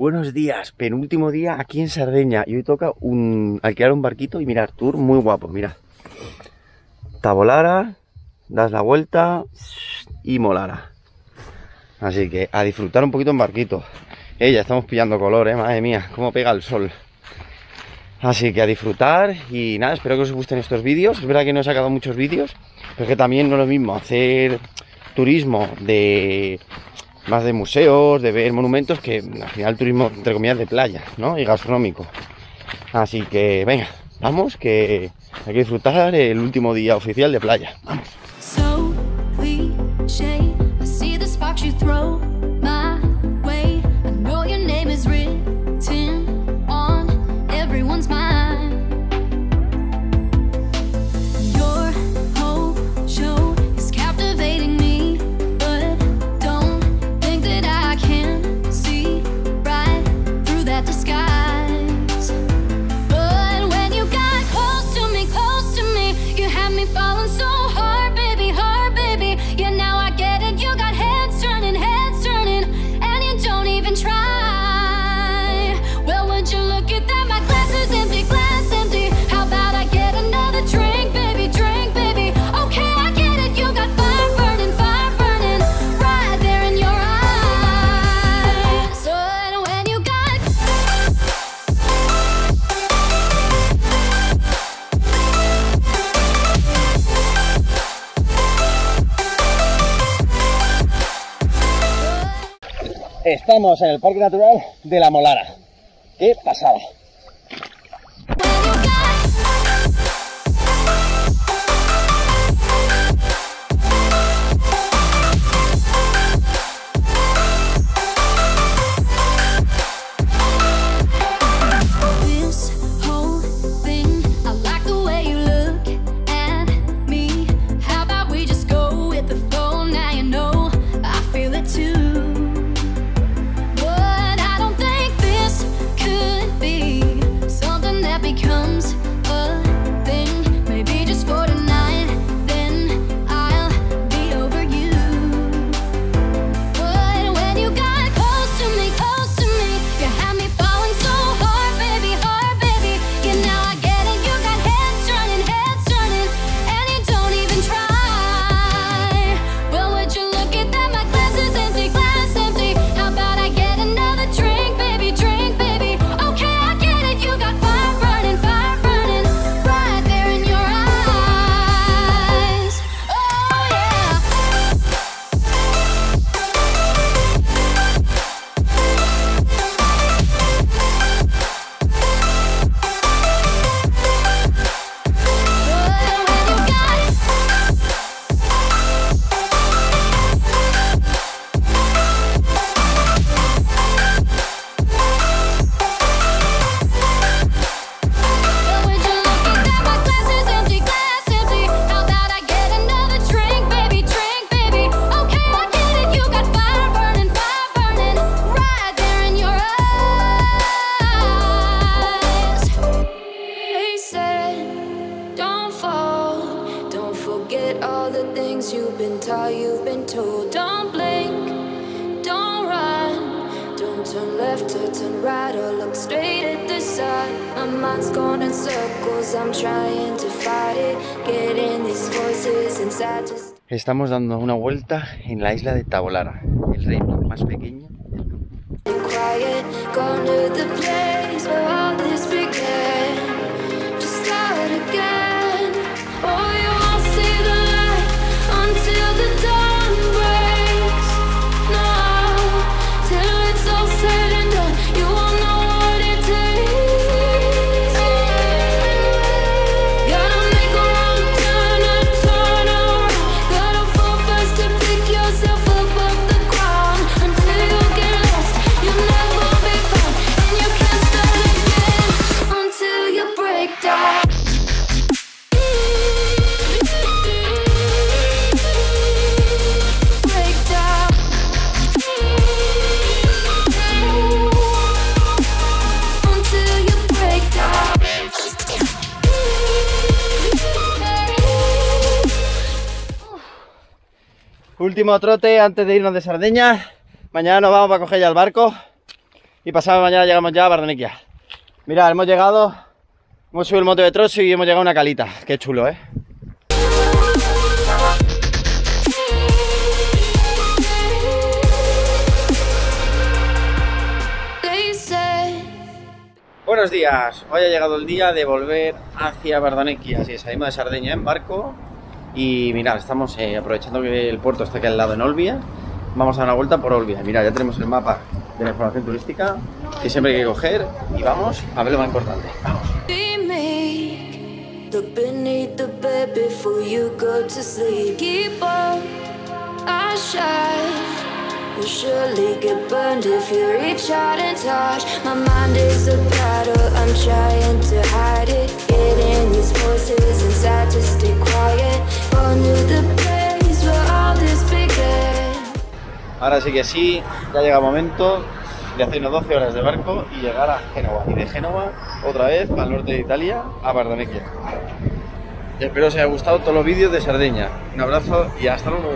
Buenos días, penúltimo día aquí en Sardeña y hoy toca un, alquilar un barquito y mirar, tour muy guapo, Mira, Tabolara, das la vuelta y molara. Así que a disfrutar un poquito en barquito. Eh, ya estamos pillando color, ¿eh? madre mía, cómo pega el sol. Así que a disfrutar y nada, espero que os gusten estos vídeos. Es verdad que no he sacado muchos vídeos, pero es que también no es lo mismo hacer turismo de más de museos, de ver monumentos, que al final turismo, entre comillas, de playa, ¿no? Y gastronómico. Así que, venga, vamos, que hay que disfrutar el último día oficial de playa. Estamos en el Parque Natural de La Molara. ¡Qué pasada! I'm trying to fight it. These. Estamos dando una vuelta en la isla de Tabolara, el reino más pequeño del mundo. Último trote antes de irnos de Sardeña. Mañana nos vamos a coger ya el barco. Y pasado mañana llegamos ya a Bardonequia. Mira, hemos llegado. Hemos subido el moto de trozo y hemos llegado a una calita. Qué chulo, ¿eh? Buenos días, hoy ha llegado el día de volver hacia Bardonequia, así salimos de Sardeña en barco y mirad, estamos eh, aprovechando que el puerto está aquí al lado en Olbia. Vamos a dar una vuelta por Olbia. Mirad, ya tenemos el mapa de la información turística que siempre hay que coger y vamos a ver lo más importante. Vamos. Ahora sí que sí, ya llega el momento de hacer unas 12 horas de barco y llegar a Génova. Y de Génova, otra vez, el norte de Italia, a Bardonecchia. Espero os haya gustado todos los vídeos de Sardeña. Un abrazo y hasta luego.